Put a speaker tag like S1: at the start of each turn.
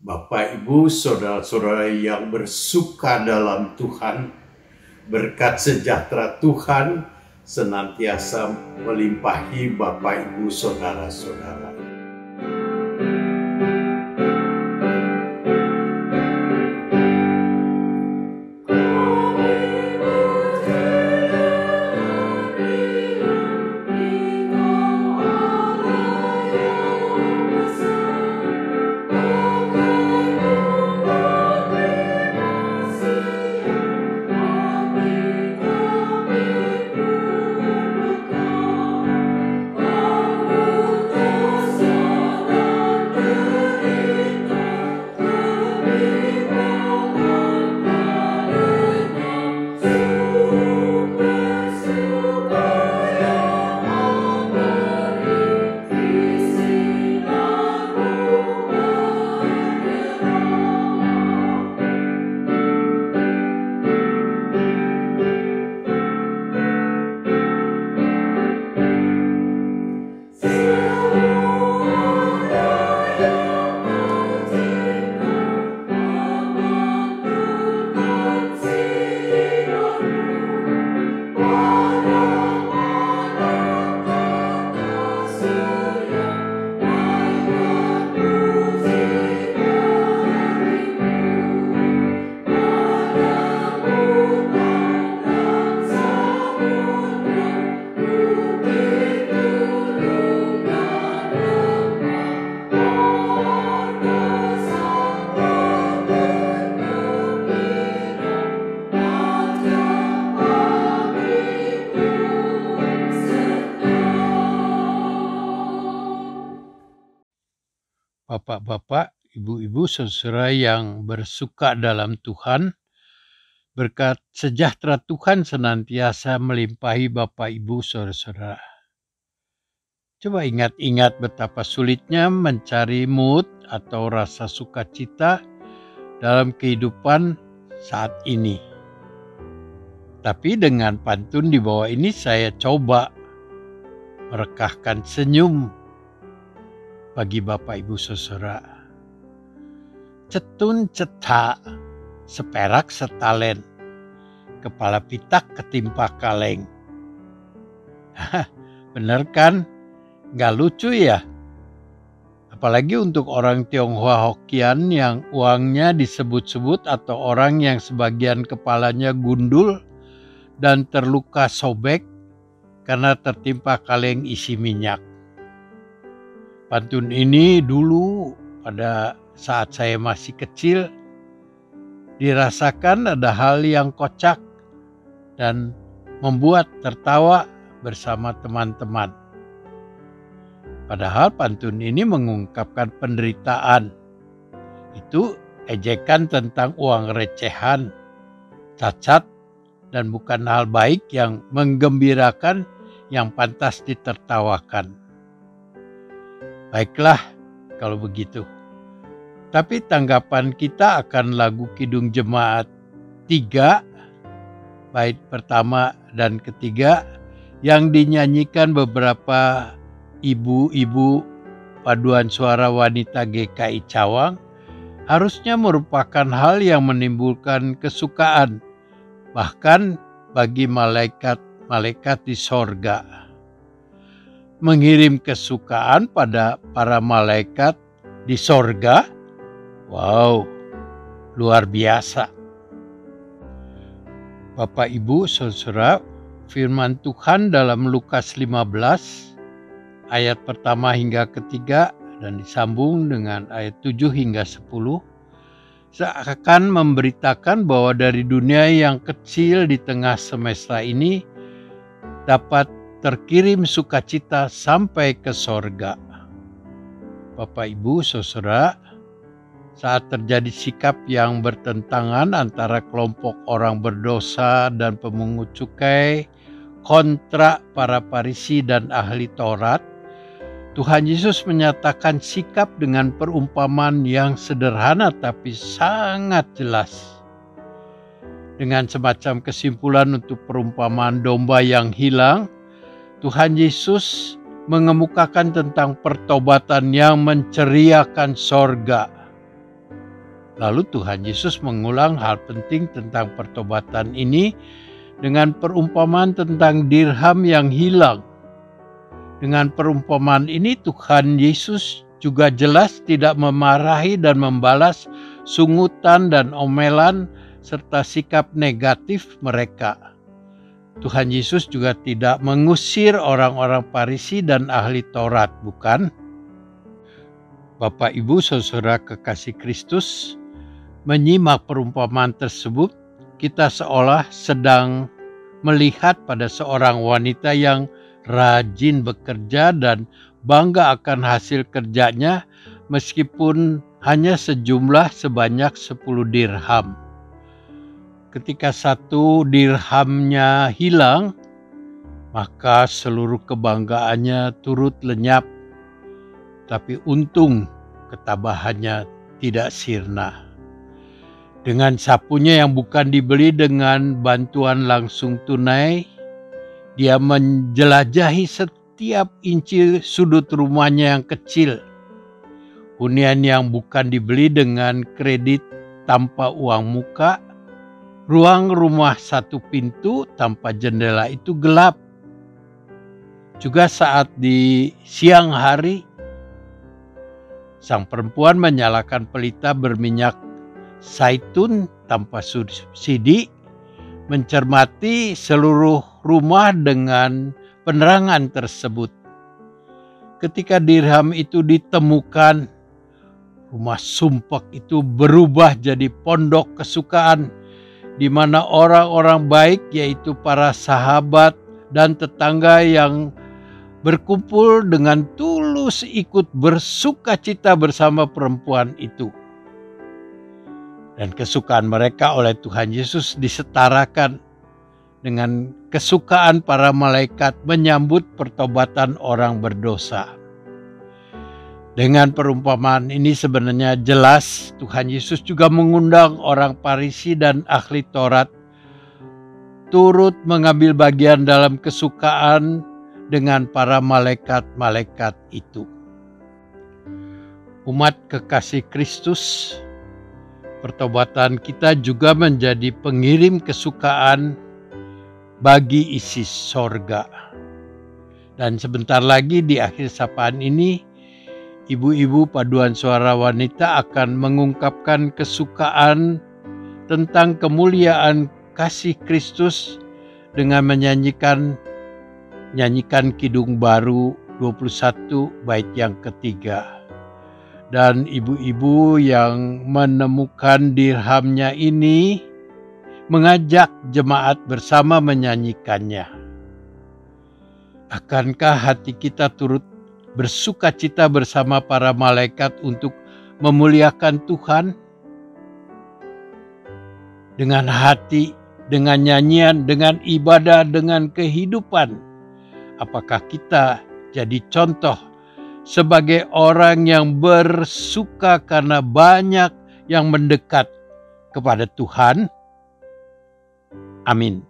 S1: Bapak, Ibu, saudara-saudara yang bersuka dalam Tuhan, berkat sejahtera Tuhan senantiasa melimpahi Bapak, Ibu, saudara-saudara.
S2: Bapak-bapak, ibu-ibu, saudara yang bersuka dalam Tuhan, berkat sejahtera Tuhan senantiasa melimpahi Bapak, Ibu, saudara-saudara. Coba ingat-ingat betapa sulitnya mencari mood atau rasa sukacita dalam kehidupan saat ini. Tapi dengan pantun di bawah ini saya coba merekahkan senyum bagi Bapak Ibu Saudara. Cetun cetak, seperak setalen, kepala pitak ketimpa kaleng. Bener kan? Gak lucu ya? Apalagi untuk orang Tionghoa Hokian yang uangnya disebut-sebut atau orang yang sebagian kepalanya gundul dan terluka sobek karena tertimpa kaleng isi minyak. Pantun ini dulu pada saat saya masih kecil dirasakan ada hal yang kocak dan membuat tertawa bersama teman-teman. Padahal pantun ini mengungkapkan penderitaan. Itu ejekan tentang uang recehan, cacat, dan bukan hal baik yang menggembirakan yang pantas ditertawakan. Baiklah kalau begitu. Tapi tanggapan kita akan lagu Kidung Jemaat 3 bait pertama dan ketiga yang dinyanyikan beberapa ibu-ibu paduan suara wanita GKI Cawang harusnya merupakan hal yang menimbulkan kesukaan bahkan bagi malaikat-malaikat di sorga mengirim kesukaan pada para malaikat di sorga. Wow, luar biasa. Bapak Ibu Saudara, firman Tuhan dalam Lukas 15 ayat pertama hingga ketiga dan disambung dengan ayat 7 hingga 10 seakan memberitakan bahwa dari dunia yang kecil di tengah semesta ini dapat terkirim sukacita sampai ke sorga. Bapak Ibu Saudara, saat terjadi sikap yang bertentangan antara kelompok orang berdosa dan pemungut cukai kontra para parisi dan ahli Taurat, Tuhan Yesus menyatakan sikap dengan perumpamaan yang sederhana tapi sangat jelas. Dengan semacam kesimpulan untuk perumpamaan domba yang hilang, Tuhan Yesus mengemukakan tentang pertobatan yang menceriakan sorga. Lalu Tuhan Yesus mengulang hal penting tentang pertobatan ini dengan perumpamaan tentang dirham yang hilang. Dengan perumpamaan ini Tuhan Yesus juga jelas tidak memarahi dan membalas sungutan dan omelan serta sikap negatif mereka. Tuhan Yesus juga tidak mengusir orang-orang Farisi dan ahli Taurat, bukan? Bapak, Ibu, saudara kekasih Kristus, menyimak perumpamaan tersebut, kita seolah sedang melihat pada seorang wanita yang rajin bekerja dan bangga akan hasil kerjanya meskipun hanya sejumlah sebanyak 10 dirham ketika satu dirhamnya hilang, maka seluruh kebanggaannya turut lenyap. Tapi untung ketabahannya tidak sirna. Dengan sapunya yang bukan dibeli dengan bantuan langsung tunai, dia menjelajahi setiap inci sudut rumahnya yang kecil. Hunian yang bukan dibeli dengan kredit tanpa uang muka, Ruang rumah satu pintu tanpa jendela itu gelap. Juga saat di siang hari, sang perempuan menyalakan pelita berminyak zaitun tanpa subsidi, mencermati seluruh rumah dengan penerangan tersebut. Ketika dirham itu ditemukan, rumah sumpah itu berubah jadi pondok kesukaan di mana orang-orang baik, yaitu para sahabat dan tetangga yang berkumpul dengan tulus ikut bersuka cita bersama perempuan itu. Dan kesukaan mereka oleh Tuhan Yesus disetarakan dengan kesukaan para malaikat menyambut pertobatan orang berdosa. Dengan perumpamaan ini sebenarnya jelas Tuhan Yesus juga mengundang orang Parisi dan ahli Taurat turut mengambil bagian dalam kesukaan dengan para malaikat-malaikat itu. Umat kekasih Kristus, pertobatan kita juga menjadi pengirim kesukaan bagi isi sorga. Dan sebentar lagi di akhir sapaan ini, ibu-ibu paduan suara wanita akan mengungkapkan kesukaan tentang kemuliaan kasih Kristus dengan menyanyikan nyanyikan Kidung Baru 21 bait yang ketiga. Dan ibu-ibu yang menemukan dirhamnya ini mengajak jemaat bersama menyanyikannya. Akankah hati kita turut bersuka cita bersama para malaikat untuk memuliakan Tuhan dengan hati, dengan nyanyian, dengan ibadah, dengan kehidupan. Apakah kita jadi contoh sebagai orang yang bersuka karena banyak yang mendekat kepada Tuhan? Amin.